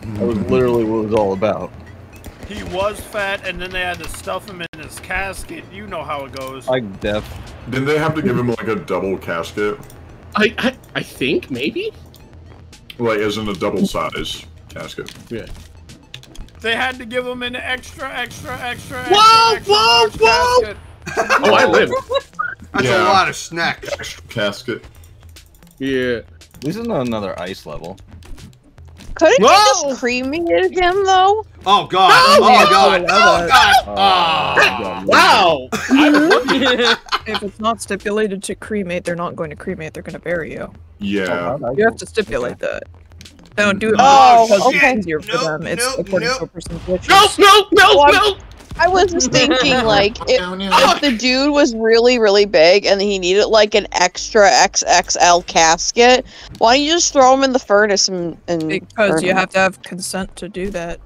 That was literally what it was all about. He was fat, and then they had to stuff him in his casket. You know how it goes. Like death. Didn't they have to give him like a double casket? I, I I think maybe. Like as in a double size casket. Yeah. They had to give him an extra, extra, extra, Whoa, extra, whoa, extra whoa! casket. Oh, I live. That's a lot of snacks. Extra casket. Yeah. This is not another ice level. Couldn't you Whoa! just cremated him though? Oh god. Oh god. Oh god. Oh, oh Wow. If it's not stipulated to cremate, they're not going to cremate. They're going to bury you. Yeah. Oh, you have to stipulate that. They don't do it Oh, okay. it's easier for Nope, them. It's nope, according nope. to a person's wishes. No, no, no, no. I was thinking like if, if the dude was really really big and he needed like an extra XXL casket, why don't you just throw him in the furnace and, and Because you him? have to have consent to do that.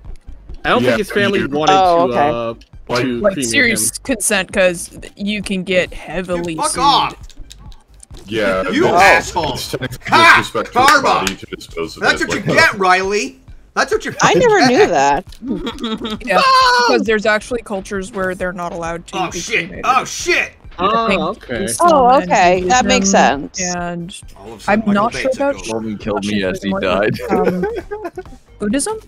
I don't Yeah, think his family you- wanted Oh, to okay. uh Like, to Like cremate serious consent, because you can get heavily Fuck sued. off. yeah. You it's- asshole. It's Ha! disrespect Karma! body to dispose of That's what you get, Riley. That's what you're. I never get. knew that. Yeah, because there's actually cultures where they're not allowed to Oh be shit. cremated. Oh shit. Oh, okay. Oh, okay, that makes sense. And All of a sudden, I'm Michael not sure about goes, Roman killed me as he more died. um, Buddhism.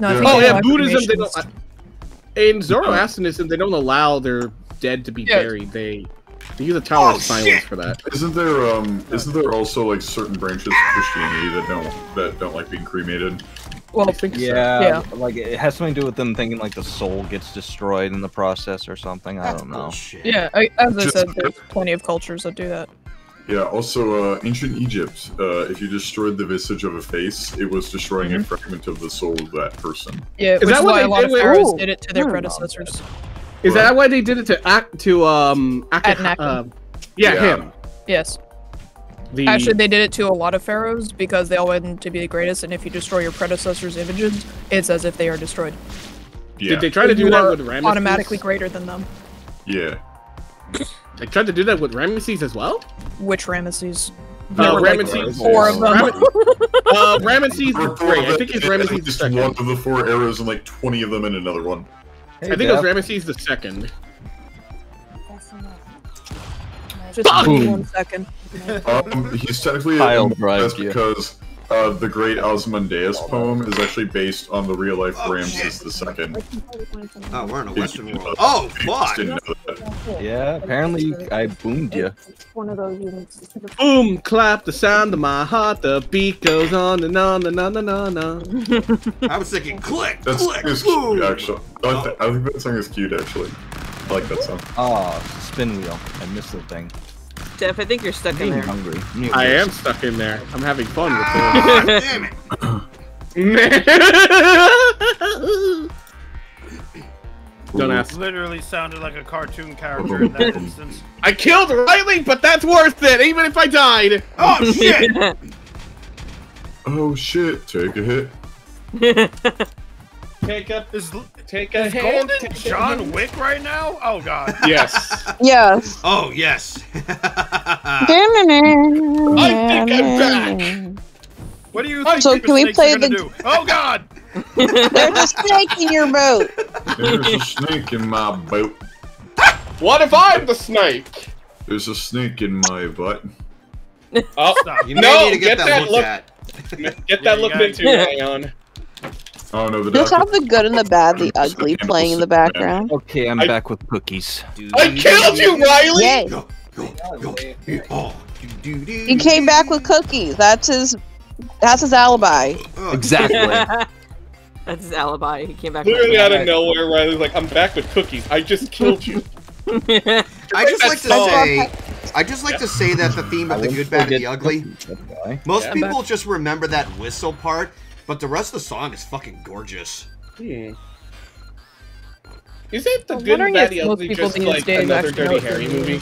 No, I Yeah. think Oh yeah, Buddhism. They don't. In Zoroastrianism, they don't allow their dead to be Yeah. buried. They they use a tower Oh, of silence shit. for that. Isn't there um isn't there also like certain branches of Christianity that don't that don't like being cremated? Well, I think so. Yeah, Yeah. like it has something to do with them thinking like the soul gets destroyed in the process or something. I That's don't know. bullshit. yeah, I, as I Just- said, there's plenty of cultures that do that. Yeah. Also, uh, ancient Egypt. Uh, if you destroyed the visage of a face, it was destroying a fragment of the soul of that person. Yeah, Is which that is why they a lot did of pharaohs did it to their Hmm. predecessors. Is that why they did it to act to um Ak- uh, yeah, Yeah. him. Yes, The actually, they did it to a lot of pharaohs because they all wanted to be the greatest, and if you destroy your predecessors' images, it's as if they are destroyed. Yeah. did they try to do You that with Ramesses? automatically greater than them. Yeah. They tried to do that with Ramesses as well. Which Ramesses? Uh, There were, like, four of them. Ram- uh, Ramesses Or the Great. I think it's yeah, Ramesses the second. one of the four arrows and like twenty of them in another one. I think it was Ramesses the second. Just Fuck! give me one second. Um, he's technically Kyle a bribed that's you. because uh, the great Ozymandias poem is actually based on the real life Oh, Ramses II. the Second. Oh, we're in a Western world. Oh, fuck. Didn't know that. Yeah, apparently I boomed you. One of those. Boom! Clap the sound of my heart. The beat goes on and on and on and on and on. I was thinking, click, That song click, is boom. cute, actually. I, th- I think that song is cute, actually. I like that song. Oh, spin wheel. I missed the thing. Steph, I think you're stuck I'm in there. hungry. I'm getting I am stuck in there. I'm having fun with God damn it. this. Don't ask. Literally sounded like a cartoon character in that instance. I killed Riley, but that's worth it, even if I died. Oh, shit. Oh shit, take a hit. Take up Is, take a is hit. Golden take John hit. Wick right now? Oh god. Yes. Yes. Oh, yes. I think I'm back. What do you think? So can we play the- do? Oh god. There's a snake in your boat. There's a snake in my boat. What if I'm the snake? There's a snake in my butt. Oh, Stop. You may No, need to get, get that, that looked look- at. get Yeah, that you looked into, Rayon. Oh no, the Just doctor. have the good and the bad, the ugly playing in the background. Okay, I'm I- back with cookies. I killed you, Riley. Yay! go, go. He came back with cookies. That's his. That's his alibi. Oh, Exactly. That's his alibi. He came back. Literally with out of nowhere, Riley's like, "I'm back with cookies. I just killed you." I just like to say, I just like to say that the theme of the good, bad, and the ugly. Most Yeah. people just remember that whistle part, but the rest of the song is fucking gorgeous. Hmm. Is it the I'm good and bad, the most ugly people just these like another Dirty Harry it movie?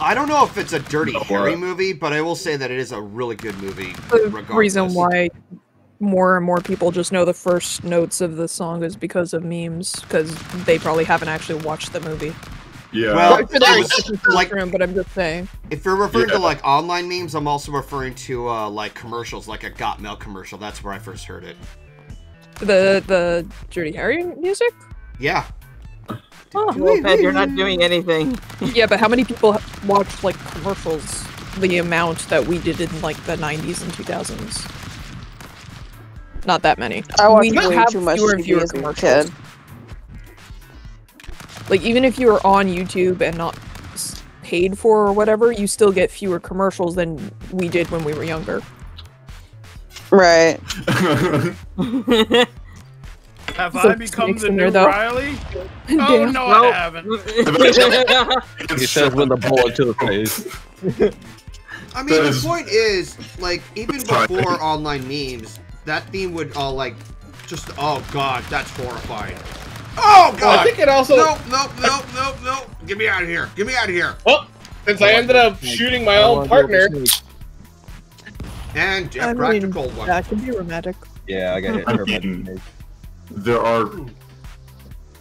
I don't know if it's a Dirty No, Harry movie, but I will say that it is a really good movie. The regardless. reason why more and more people just know the first notes of the song is because of memes, because they probably haven't actually watched the movie. Yeah. Well, Sorry I was- like- room, but I'm just saying. If you're referring Yeah. to like online memes, I'm also referring to uh, like commercials, like a Got Milk commercial. That's where I first heard it. The the Dirty Harry music? Yeah. Oh, Wolfhead, you're not doing anything. yeah, but how many people ha- watched like commercials the amount that we did in like the 90s and 2000s? Not that many. I watched we way have too much fewer and TV fewer as a commercials. kid. Like even if you are on YouTube and not paid for or whatever, you still get fewer commercials than we did when we were younger. Right. Have So I become snakes the new though. Riley? Oh Damn. no, I haven't. He says with a bullet to the face. I mean, the point is, like, even before online memes, that theme would all like, just oh god, that's horrifying. Oh god! I god. think it also. Nope, nope, nope, nope, nope. Get me out of here. Get me out of here. Well, since I ended up shooting my I own partner, go with Snake. And mean, practical one. That can be romantic. Yeah, I got hit I mean- there are.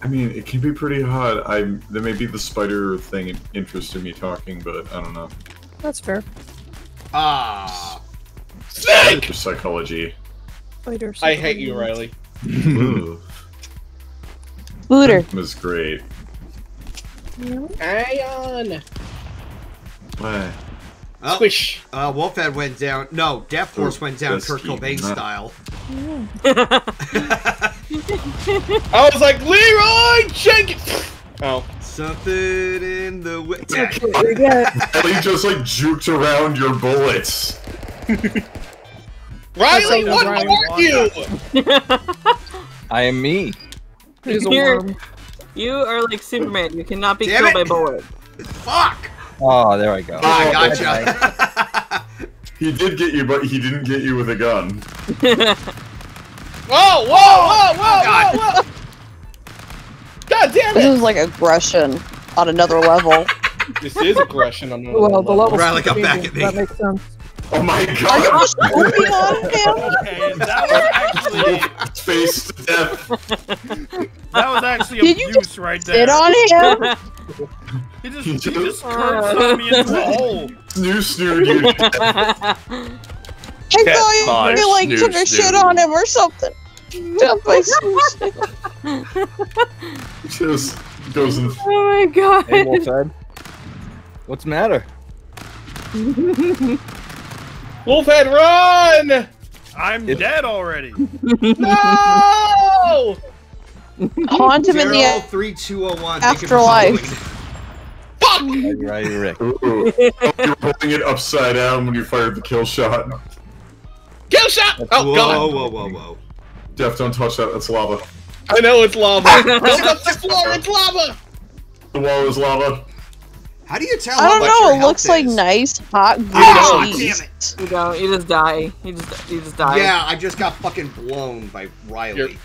I mean, it can be pretty hot. I there may be the spider thing interested me talking, but I don't know. That's fair. Ah. snake. Spider psychology. I hate you, Riley. Ugh, Booter. was great. Ion. Why? Oh, Squish. uh, Wolfhead went down. No, Death Force Oh, went down that's Kurt. Cobain Not- style. I was like, Leeroy Jenkins. Oh, Something in the way. That's what we get. Ellie just like juked around your bullets. Riley, what are you? I am me. He's a Here. worm. You are like Superman. You cannot be Damn killed by it. bullets. Fuck! Oh, there I go. Ah, I gotcha. He did get you, but he didn't get you with a gun. Whoa, whoa, whoa, whoa, God. whoa, whoa! God damn it! This is like aggression on another level. This is aggression on the Well, the level. Riley got back at me. That makes sense. Oh my god! Are you god! just working on him? Okay, that was actually Face to death. that was actually Did you abuse right there. Sit on him? He just He he just- just curb me into a hole. Snoo snoo you. I Cat thought five, you like took a shit on him or something. Death by snoo. Just goes in. oh my god. Hey, Wolfhead. What's the matter? Wolfhead, run! I'm It- dead already. No! Haunt him in the Zero three two oh one. Afterlife. Right, right, Rick. Oh, you were holding it upside down when you fired the kill shot. Kill shot! Oh, Whoa, God! whoa, whoa, whoa. whoa! Def, don't touch that. That's lava. I know it's lava. Don't the floor, it's lava! The wall is lava. How do you tell I don't much know. your It health looks like nice hot good Ah, damn it! You don't. You just die. You just. You just die. Yeah, I just got fucking blown by Riley. You're-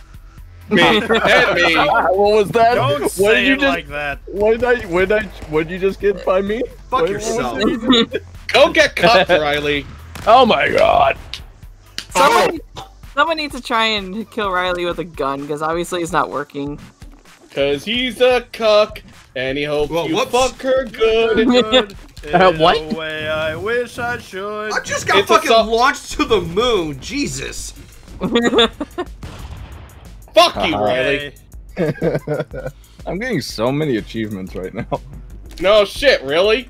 Me. And me. what was that? Don't what say did you it just? like that. What did I? What did I? What did you just get by me? Fuck What- yourself. what? Go get cuffed, Riley. Oh my god! Someone, someone needs to try and kill Riley with a gun because obviously it's not working. Cause he's a cuck, and he hopes Well, you whoops. fuck her good. Good. Uh, what? way I wish I should. I just got It's a fucking soft- launched to the moon. Jesus. Fuck you. Riley. I'm getting so many achievements right now. No shit, really?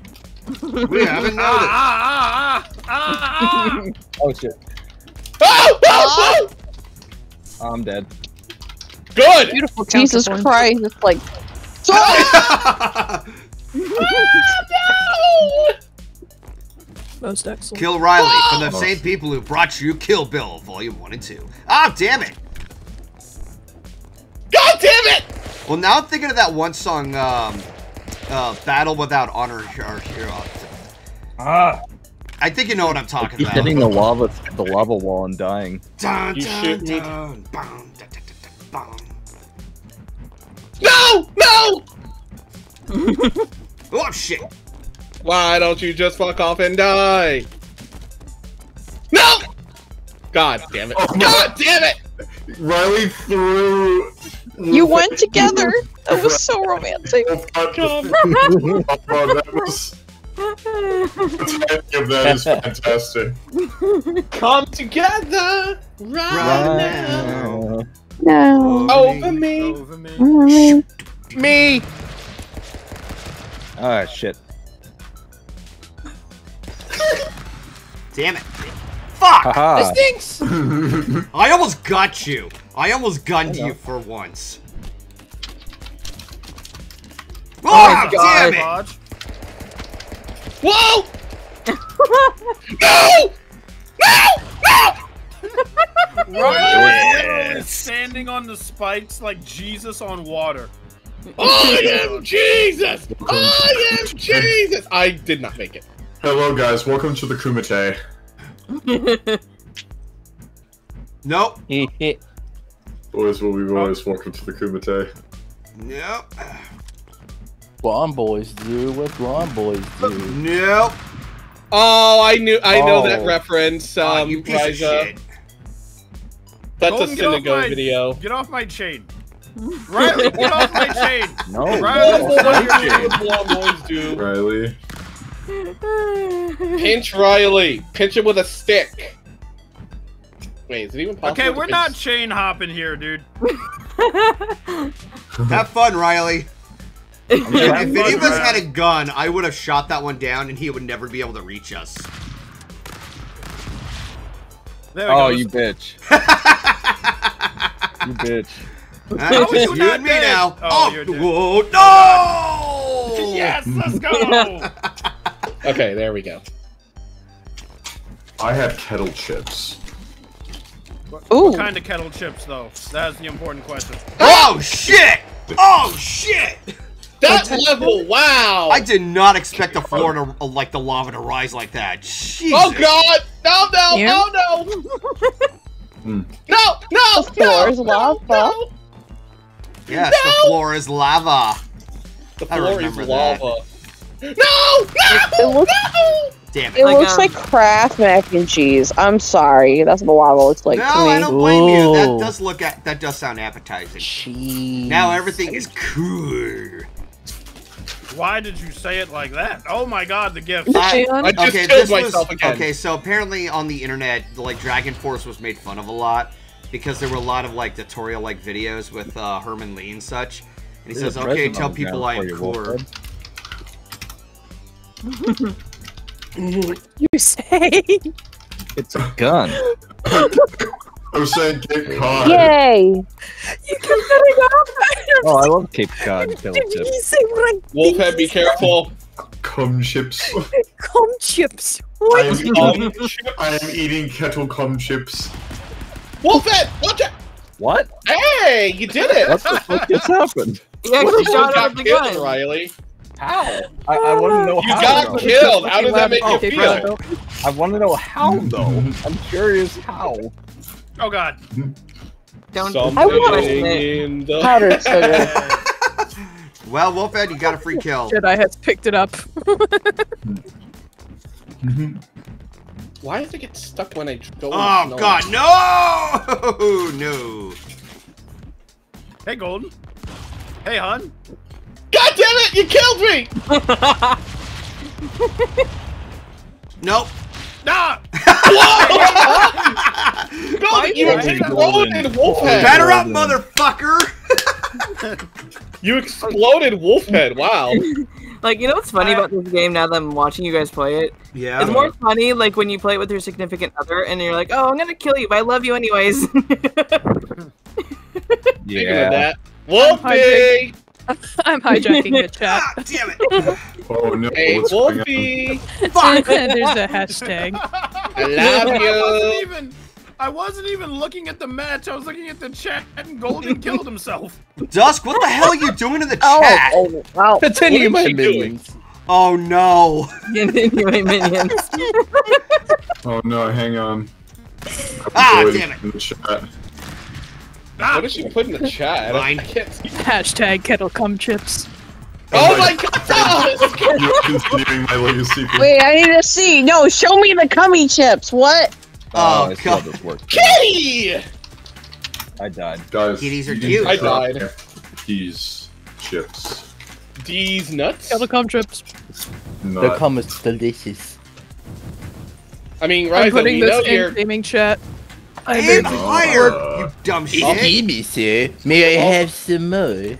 We haven't Ah, noticed. ah, ah, ah, ah, ah. Oh shit! Oh, oh, oh! I'm dead. Good. Beautiful Jesus. Christ! It's like. Most excellent. Kill Riley from the same people who brought you Kill Bill Volume 1 and 2. Ah, damn it! God damn it! Well, now I'm thinking of that one song, um, uh, Battle Without Honor. Or, Hero. Ah! I think you know what I'm talking Keep about. hitting the lava, the lava wall and dying. Dun, You dun, shoot me. dun, Oh, shit. Why don't you just fuck off and die? No! God damn it. Oh, no. God damn it! Riley threw. You went together. That was so romantic. Wolfcut the- Oh, that was. The timing of that is fantastic. Come together right, Right now. now. No. Over me, Over me. Mm. me. Ah, shit. Damn it. Fuck! Haha. Stinks. I almost got you. I almost gunned you for once. Oh, my damn God. it! Dodge. Whoa! no! Ryan is standing on the spikes like Jesus on water. I am Jesus! I am Jesus! I did not make it. Hello, guys. Welcome to the Kumite. Nope. Boys will be boys. Welcome to the Kumite. Nope. Blonde boys do what blonde boys do. Nope. Oh, I knew. I know that Oh. reference. Ah, Um, you piece of shit. That's a Golden, get Synagogue my- video. Get off my chain. Riley, get off my chain. No. Riley, Blonde get off boys my do chain. what blonde boys do. Riley. Pinch Riley. Pinch him with a stick. Wait, is it even possible? Okay, we're not chain hopping here, dude. Have fun, Riley. I'm If having any of us had a gun, I would have shot that one down and he would never be able to reach us. There we Oh, go. you bitch. you bitch. Huh? How are you you and me dead? now. Oh, Oh, you're dead. whoa, no! Yes, let's go. Okay, there we go. I had kettle chips. Ooh. What kind of kettle chips, though? That's the important question. Oh shit! Oh shit! That level, wow! I did not expect the floor to uh, like the lava to rise like that. Jesus. Oh god! No, no, Yeah. no, no! Hmm. No, no, The floor is no, lava. no. Yes, the floor is lava. The I floor is remember that. lava. No! No! It looks- no! Damn It it. Like, looks um, like Kraft mac and cheese. I'm sorry. That's what the lava looks like no, to I me. don't blame you. That does look at that does sound appetizing. Cheese. Now everything is cool. Why did you say it like that? Oh my god, the gift. I- I just okay, killed this was again. okay. So apparently on the internet, like Dragon Force was made fun of a lot because there were a lot of like tutorial like videos with uh, Herman Li and such. And he There's says, "Okay, tell people I am you, cooler." You say? It's a gun. I was saying get caught. Yay! You kept cutting off. Oh, I love Cape Cod kettle Did you say what I Wolfhead, be careful. Cum chips. cum chips? I am, eating, I am eating kettle cum chips. Wolfhead, watch out! What? Hey, you did it! What the fuck just happened? You actually You shot it got with the killed, gun. Riley. How? I, I want to know You how. You got though. killed. How does that make you Okay, feel? I want to know how though. I'm curious how. Oh god. Don't Something I want- question it. in the Powdered sugar. Well, Wolfhead, you got a free kill. Jedi has picked it up. Mm-hmm. Why does it get stuck when I go? in Oh snow? God, no, no. Hey, Golden. Hey, hun. God damn it! You killed me! Nope. Nah! God, you exploded Wolfhead! Batter up, motherfucker. You exploded Wolfhead. Wow. Like, you know what's funny about this game now that I'm watching you guys play it? Yeah. It's more funny like when you play it with your significant other and you're like, oh, I'm gonna kill you, but I love you anyways. Yeah. that, Wolfie! I'm hijacking the chat. Ah, damn it. Oh no, Hey, what's going on? Wolfie! Fuck. There's a hashtag. I love I wasn't you! Even. I wasn't even looking at the match. I was looking at the chat, and Golden killed himself. Dusk, what the hell are you doing in the Oh, chat? oh, wow. Continue my is she doing? minions. Oh no. anyway, minions. Oh no, hang on. Ah, damn it. In the chat. Ah, What did she put in the chat? Mine. can't. Hashtag kettle cum chips. Oh my god! You're continuing my legacy. Wait, I need to see. No, show me the cummy chips. What? Oh, I still God. this work. Kitty! I died. Guys, Kitties are cute. I died. These chips. These nuts? Kettle cum chips. The Not cum is delicious. I mean, I'm Ryza, putting we this know in you're. gaming chat. I'm did. No. fire. Uh, You Dumb shit. Excuse me, sir. May I have some more?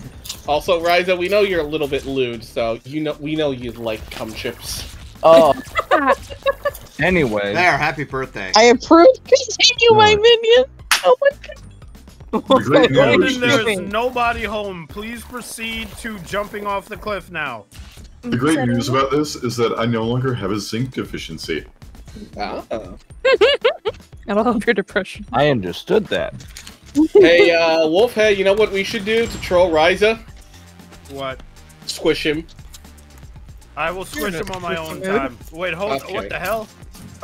Also, Riza, we know you're a little bit lewd, so you know we know you like cum chips. Oh, Anyway, There, happy birthday. I approve. Continue, my minion. Oh my god. Golden, there is nobody home. Please proceed to jumping off the cliff now. the great news about this is that I no longer have a zinc deficiency. Ah. That'll help your depression. I understood that. hey, uh, Wolfhead, you know what we should do to troll Riza? What? Squish him. I will squish him on my own time. Wait, hold. Okay. What the hell?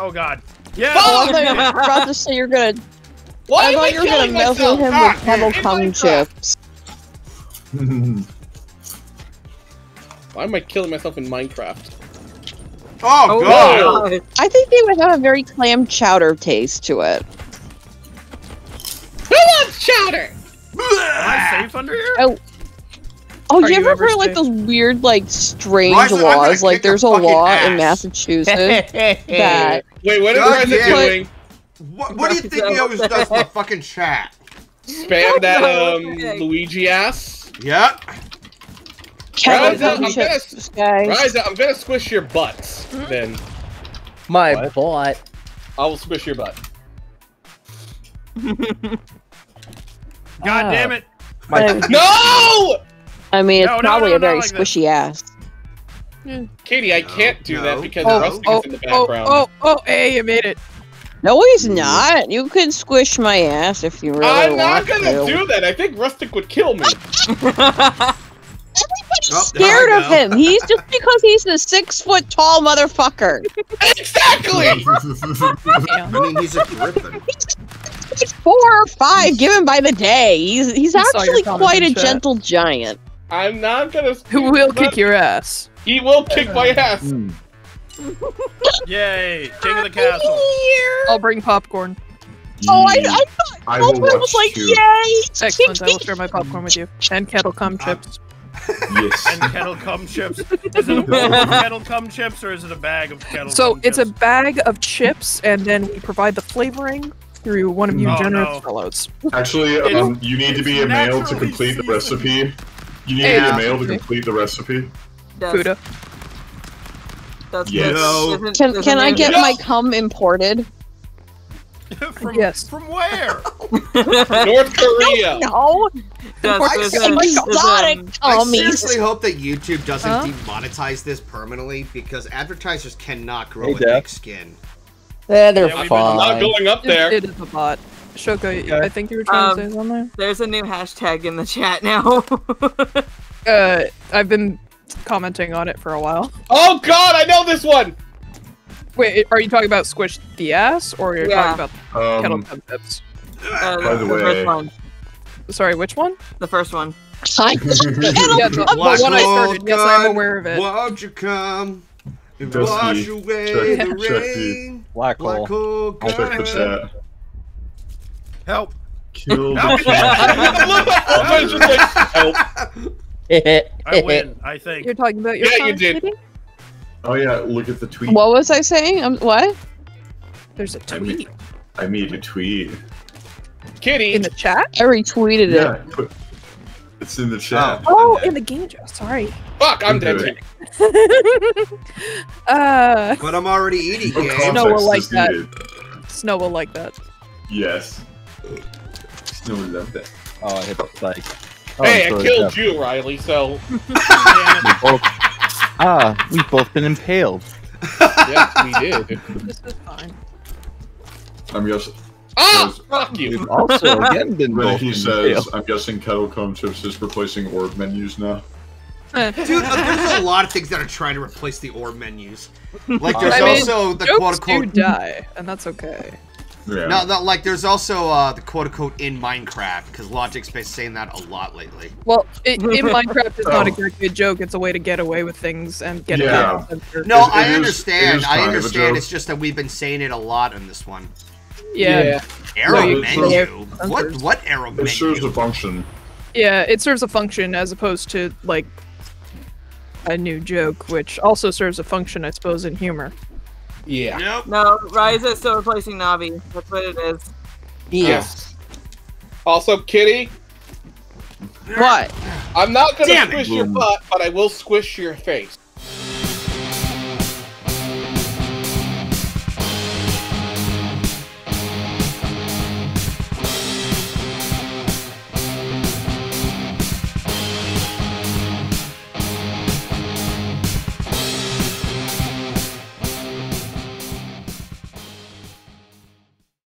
Oh God. Yeah. Oh, I thought you were about to say you're gonna. Why I am I thought you were gonna killing muzzle myself? him Ah, with kettle in cum chips. Why am I killing myself in Minecraft? Oh, Oh, god! God. I think they would have a very clam chowder taste to it. Who wants chowder? Am I safe under here? Oh, oh, Are you you ever ever heard like those weird, like strange Ryza, laws? Like, there's a fucking law in. Massachusetts that Wait, what is God, Riza yeah. doing? What, what do you think he always does in the fucking chat? Spam that um Luigi ass. Yep. kettle Ryza, I'm chips, guys. Riza, I'm gonna squish your butts. Then my What? butt. I will squish your butt. God Ah. damn it! My, No! I mean, it's No, no, probably no, a very like that. squishy ass. Hmm. Katie, I can't do No, that because no. Rustic Oh, is in the oh, oh background. oh, oh, oh, hey, you made it. No, he's not. You can squish my ass if you really I'm want not gonna to. do that. I think Rustic would kill me. Everybody's Oh, scared of him. He's just because he's a six foot tall motherfucker. exactly. I mean, he's a griffin. He's four or five, given by the day. He's he's I actually quite a chat. gentle giant. I'm not gonna. Who will kick your ass? He will kick my ass. Hmm. Yay! King of the castle. I'll bring popcorn. Oh, I, I thought I will was watch like, you. yay! Excellent. I will share my popcorn with you. And kettle cum chips. Yes. And kettle cum chips. Is it a bowl of kettle cum chips or is it a bag of kettle? So cum it's a bag of chips, and then we provide the flavoring through one of you Oh, generous no. fellows. Actually, um, you need to be a male to naturally complete the recipe. You need Hey, to be uh, a male to complete the recipe. That's, Fuda. that's Yes. No. Isn't- Can, isn't can I get No. my cum imported? from, Yes. From where? North Korea. No, That's- I there's see a- my exotic a- I seriously hope that YouTube doesn't Huh? demonetize this permanently because advertisers cannot grow Hey, a thick skin. Eh, they're Yeah, we've I'm not going up It, there. it is a bot. Shoko, Okay. I think you were trying Um, to say something. There's a new hashtag in the chat now. Uh, I've been commenting on it for a while. Oh God, I know this one. Wait, are you talking about squish the ass, or you're Yeah. talking about kettle Um, cum? Uh, By the way- first one. Sorry, which one? The first one. I Yeah, the, the one I old started. Yes, I'm aware of it. Won't you come and Dusty, wash away check- the check rain? black Black hole. hole I'll check the chat. Help! Kill the cat. Look, my phone is just like, help. I win. I think. You're talking about your Yeah, you did. Kitty? Oh yeah, look at the tweet. What was I saying? Um, what? There's a tweet I made a tweet. Kitty. in the chat. I retweeted Yeah, it. put- it's in the chat. Oh, in the game chat. Sorry. Fuck, I'm dead. Uh, But I'm already eating No game. context No one like that. needed. Snow will like that. Yes. No one loved that. Oh, I hit the spike. Oh, Hey, I killed Jeff. you, Riley. So We both- ah, we've both been impaled. yes, we did. This is fine. I'm guessing. Ah, fuck you. We've also again been But both he says, impaled. I'm guessing kettle comb chips is replacing orb menus now. Dude, uh, there's a lot of things that are trying to replace the orb menus. Like there's I mean, also the jokes quote do unquote die, and that's okay. Yeah. No, no, like there's also uh, the quote unquote in Minecraft because Logic's been saying that a lot lately. Well, i in Minecraft, it's not exactly a joke. It's a way to get away with things and get Yeah. it censored. No, It- I it is- understand. it is I kind of a understand. It's just that we've been saying it a lot in this one. Yeah, Arrow No, menu. serves- What? What arrow it serves a function. yeah, it serves a function as opposed to like a new joke, which also serves a function, I suppose, in humor. Yeah. Nope. No, Ryza is still replacing Navi. That's what it is. Yes. Also, Kitty, What? I'm not gonna Damn it. squish your butt, but I will squish your face.